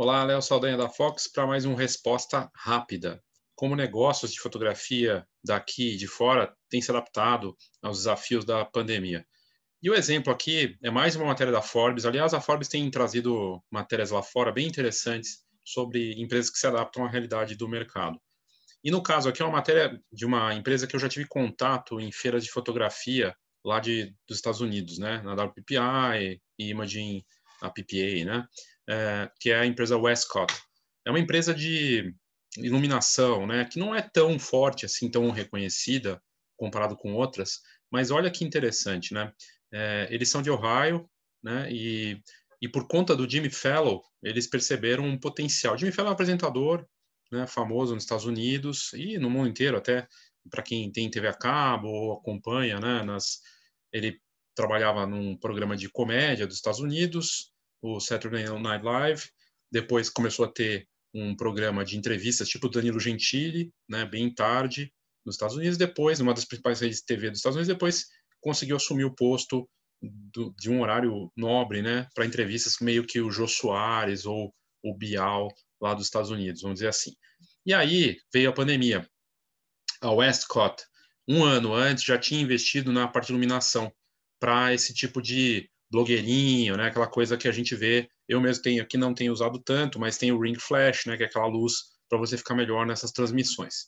Olá, Léo Saldanha da Fox para mais um Resposta Rápida. Como negócios de fotografia daqui de fora têm se adaptado aos desafios da pandemia. E o exemplo aqui é mais uma matéria da Forbes. Aliás, a Forbes tem trazido matérias lá fora bem interessantes sobre empresas que se adaptam à realidade do mercado. E no caso aqui é uma matéria de uma empresa que eu já tive contato em feiras de fotografia lá de, dos Estados Unidos, né? Na WPPI e Imaging a PPA, né? É, que é a empresa Westcott. É uma empresa de iluminação, né? Que não é tão forte assim, tão reconhecida comparado com outras, mas olha que interessante, né? É, eles são de Ohio, né? E, e por conta do Jimmy Fellow, eles perceberam um potencial. Jimmy Fellow é um apresentador, né? Famoso nos Estados Unidos e no mundo inteiro, até para quem tem TV a cabo ou acompanha, né? Nas, ele trabalhava num programa de comédia dos Estados Unidos, o Saturday Night Live. Depois começou a ter um programa de entrevistas tipo Danilo Gentili, né, bem tarde, nos Estados Unidos. Depois, numa das principais redes de TV dos Estados Unidos, depois conseguiu assumir o posto do, de um horário nobre, né, para entrevistas meio que o Jô Soares ou o Bial lá dos Estados Unidos, vamos dizer assim. E aí veio a pandemia. A Westcott, um ano antes, já tinha investido na parte de iluminação para esse tipo de blogueirinho, né? Aquela coisa que a gente vê. Eu mesmo tenho aqui, não tenho usado tanto, mas tem o Ring Flash, né? Que é aquela luz para você ficar melhor nessas transmissões.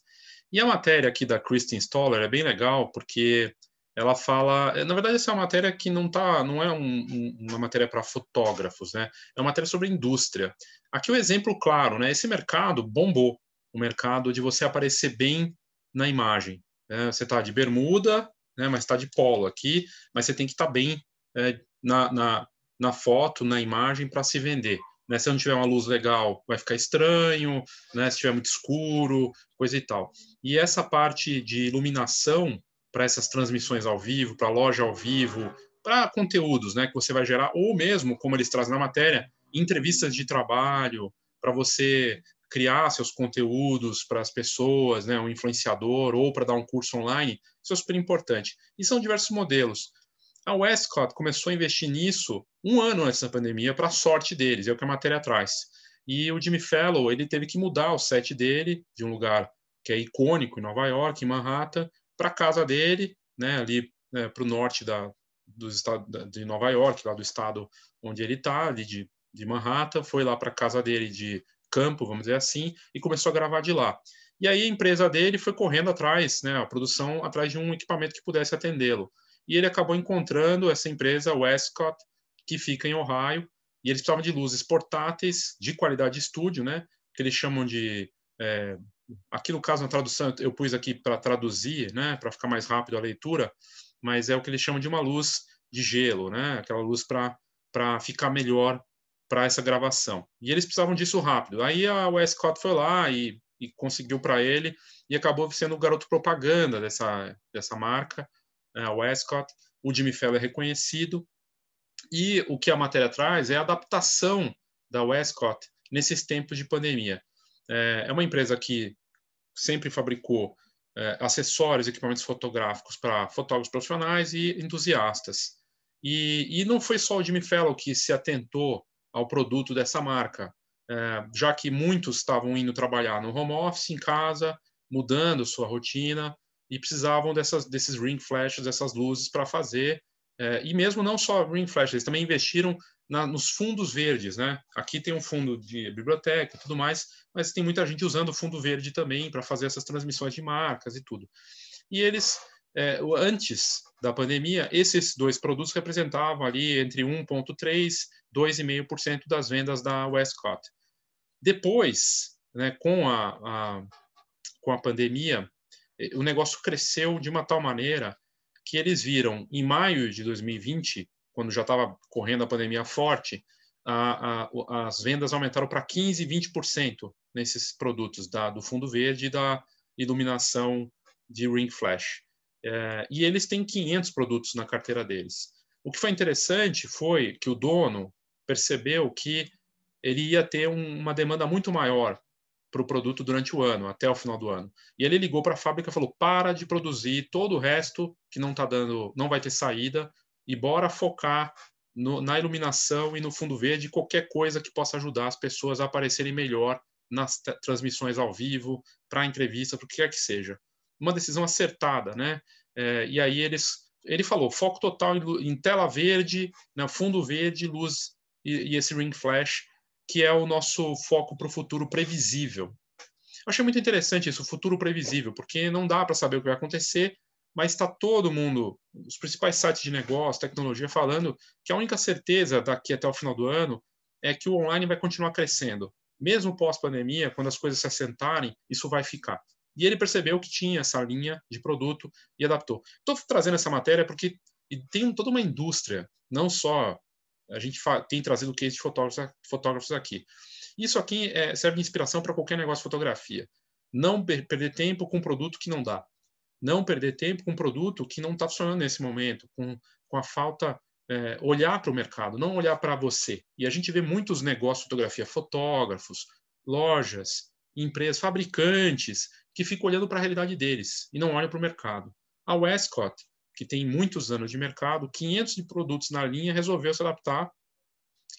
E a matéria aqui da Kristen Stoller é bem legal porque ela fala, na verdade essa é uma matéria que não tá, não é um, um, uma matéria para fotógrafos, né? É uma matéria sobre indústria. Aqui o um exemplo claro, né? Esse mercado bombou, o mercado de você aparecer bem na imagem. Né? Você está de bermuda, né? Mas está de polo aqui, mas você tem que estar tá bem é, na, na, na foto, na imagem para se vender. Né? Se não tiver uma luz legal, vai ficar estranho, né? se tiver muito escuro, coisa e tal. E essa parte de iluminação para essas transmissões ao vivo, para loja ao vivo, para conteúdos né, que você vai gerar, ou mesmo, como eles trazem na matéria, entrevistas de trabalho, para você criar seus conteúdos para as pessoas, né, um influenciador, ou para dar um curso online, isso é super importante. E são diversos modelos. A Westcott começou a investir nisso um ano antes da pandemia, para a sorte deles, é o que a matéria traz. E o Jimmy Fellow, ele teve que mudar o set dele, de um lugar que é icônico em Nova York, em Manhattan, para a casa dele, né, ali né, para o norte da, do estado de Nova York, lá do estado onde ele está, ali de, de Manhattan, foi lá para a casa dele de campo, vamos dizer assim, e começou a gravar de lá. E aí a empresa dele foi correndo atrás, né, a produção atrás de um equipamento que pudesse atendê-lo e ele acabou encontrando essa empresa Westcott, que fica em Ohio, e eles precisavam de luzes portáteis de qualidade de estúdio, né? Que eles chamam de é, aqui no caso na tradução eu pus aqui para traduzir, né? Para ficar mais rápido a leitura, mas é o que eles chamam de uma luz de gelo, né? Aquela luz para para ficar melhor para essa gravação. E eles precisavam disso rápido. Aí a Westcott foi lá e, e conseguiu para ele e acabou sendo o garoto propaganda dessa dessa marca a Westcott, o Jimmy Fallon é reconhecido, e o que a matéria traz é a adaptação da Westcott nesses tempos de pandemia. É, é uma empresa que sempre fabricou é, acessórios, equipamentos fotográficos para fotógrafos profissionais e entusiastas. E, e, não foi só o Jimmy Fallon que se atentou ao produto dessa marca, é, já que muitos estavam indo trabalhar no home office, em casa, mudando sua rotina, e precisavam dessas, desses ring flashes, dessas luzes para fazer. É, e mesmo não só ring flashes, eles também investiram na, nos fundos verdes, né? Aqui tem um fundo de biblioteca e tudo mais, mas tem muita gente usando o fundo verde também para fazer essas transmissões de marcas e tudo. E eles, é, antes da pandemia, esses dois produtos representavam ali entre 1,3% e 2,5% das vendas da Westcott. Depois, né, com a, a, com a pandemia, o negócio cresceu de uma tal maneira que eles viram em maio de 2020, quando já estava correndo a pandemia forte, a, a, as vendas aumentaram para 15, 20% nesses produtos da, do fundo verde e da iluminação de ring flash. É, e eles têm 500 produtos na carteira deles. O que foi interessante foi que o dono percebeu que ele ia ter um, uma demanda muito maior para o produto durante o ano, até o final do ano. E ele ligou para a fábrica e falou: para de produzir todo o resto que não está dando, não vai ter saída, e bora focar no, na iluminação e no fundo verde, qualquer coisa que possa ajudar as pessoas a aparecerem melhor nas transmissões ao vivo, para entrevista, para o que quer que seja. Uma decisão acertada, né? É, e aí eles, ele falou foco total em, em tela verde, né, fundo verde, luz e, e esse ring flash, que é o nosso foco para o futuro previsível. Achei muito interessante isso, o futuro previsível, porque não dá para saber o que vai acontecer, mas está todo mundo, os principais sites de negócio, tecnologia, falando que a única certeza daqui até o final do ano é que o online vai continuar crescendo. Mesmo pós-pandemia, quando as coisas se assentarem, isso vai ficar. E ele percebeu que tinha essa linha de produto e adaptou. Estou trazendo essa matéria porque tem toda uma indústria, não só a gente tem trazido case de fotógrafos, fotógrafos aqui. Isso aqui é, serve de inspiração para qualquer negócio de fotografia. Não perder tempo com um produto que não dá não perder tempo com um produto que não está funcionando nesse momento, com, com a falta, é, olhar para o mercado, não olhar para você. E a gente vê muitos negócios de fotografia, fotógrafos, lojas, empresas, fabricantes, que ficam olhando para a realidade deles e não olham para o mercado. A Westcott, que tem muitos anos de mercado, 500 de produtos na linha, resolveu se adaptar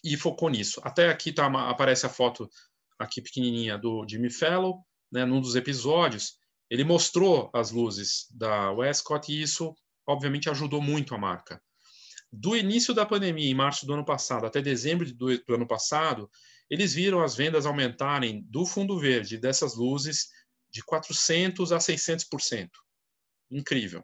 e focou nisso. Até aqui tá, aparece a foto aqui pequenininha do Jimmy Fellow, né, num dos episódios, ele mostrou as luzes da Westcott e isso, obviamente, ajudou muito a marca. Do início da pandemia, em março do ano passado, até dezembro do, do ano passado, eles viram as vendas aumentarem do fundo verde dessas luzes de 400 a 600%. Incrível.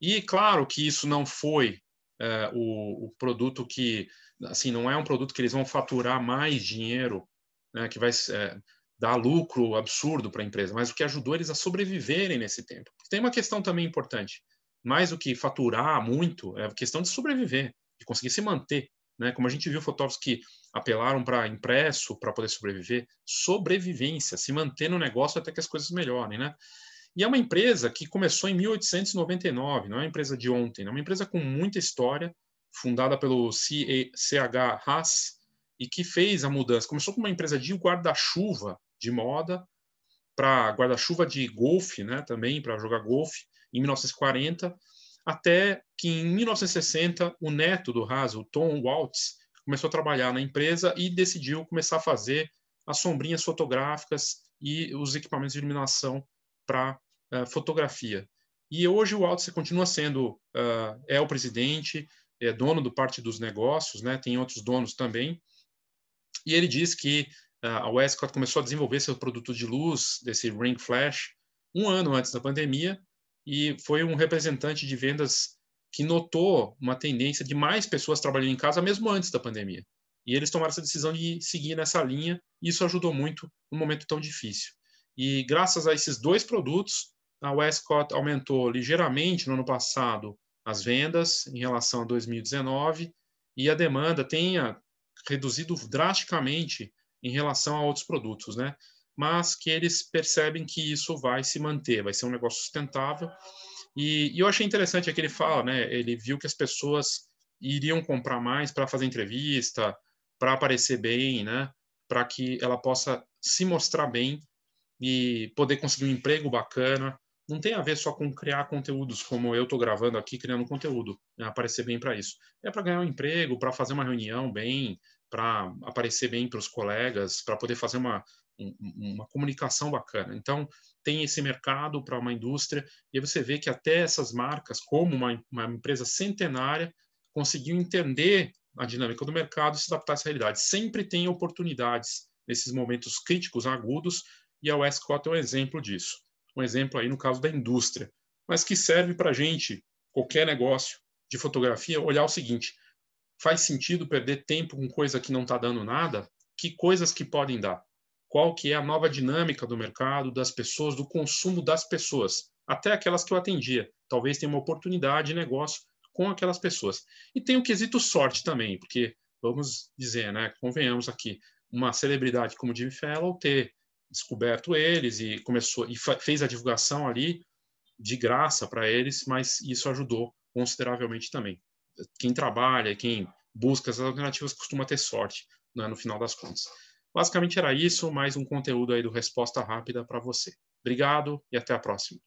E claro que isso não foi é, o, o, produto que, assim, não é um produto que eles vão faturar mais dinheiro, né, que vai, é, dar lucro absurdo para a empresa, mas o que ajudou eles a sobreviverem nesse tempo. Tem uma questão também importante, mais do que faturar muito, é a questão de sobreviver, de conseguir se manter. Né? Como a gente viu fotógrafos que apelaram para impresso para poder sobreviver, sobrevivência, se manter no negócio até que as coisas melhorem. Né? E é uma empresa que começou em 1899, não é uma empresa de ontem, é uma empresa com muita história, fundada pelo CH Haas, e que fez a mudança. Começou com uma empresa de guarda-chuva de moda para guarda-chuva de golfe, né, também para jogar golfe, em 1940, até que em 1960 o neto do Haas, o Tom Waltz, começou a trabalhar na empresa e decidiu começar a fazer as sombrinhas fotográficas e os equipamentos de iluminação para uh, eh, fotografia. E hoje o Waltz continua sendo uh, é o presidente, é dono do parte dos negócios, né? Tem outros donos também. E ele diz que a Westcott começou a desenvolver seu produto de luz, desse Ring Flash, um ano antes da pandemia, e foi um representante de vendas que notou uma tendência de mais pessoas trabalhando em casa mesmo antes da pandemia. E eles tomaram essa decisão de seguir nessa linha, e isso ajudou muito num momento tão difícil. E graças a esses dois produtos, a Westcott aumentou ligeiramente no ano passado as vendas em relação a 2019 e a demanda tem reduzido drasticamente em relação a outros produtos, né? Mas que eles percebem que isso vai se manter, vai ser um negócio sustentável. E, e eu achei interessante é fala, né? Ele viu que as pessoas iriam comprar mais para fazer entrevista, para aparecer bem, né? Para que ela possa se mostrar bem e poder conseguir um emprego bacana. Não tem a ver só com criar conteúdos, como eu estou gravando aqui, criando conteúdo, né? aparecer bem para isso. É para ganhar um emprego, para fazer uma reunião bem, para aparecer bem para os colegas, para poder fazer uma, uma comunicação bacana. Então, tem esse mercado para uma indústria, e você vê que até essas marcas, como uma, uma empresa centenária, conseguiu entender a dinâmica do mercado e se adaptar a essa realidade. Sempre tem oportunidades nesses momentos críticos, agudos, e a Westcott é um exemplo disso. Um exemplo aí no caso da indústria, mas que serve para a gente, qualquer negócio de fotografia, olhar o seguinte: faz sentido perder tempo com coisa que não está dando nada? Que coisas que podem dar? Qual que é a nova dinâmica do mercado, das pessoas, do consumo das pessoas? Até aquelas que eu atendia. Talvez tenha uma oportunidade de negócio com aquelas pessoas. E tem o quesito sorte também, porque, vamos dizer, né, convenhamos aqui, uma celebridade como Jimmy Fallon ter descoberto eles e começou e fez a divulgação ali de graça para eles, mas isso ajudou consideravelmente também quem trabalha, quem busca as alternativas costuma ter sorte né, no final das contas. Basicamente era isso, mais um conteúdo aí do Resposta Rápida para você. Obrigado e até a próxima.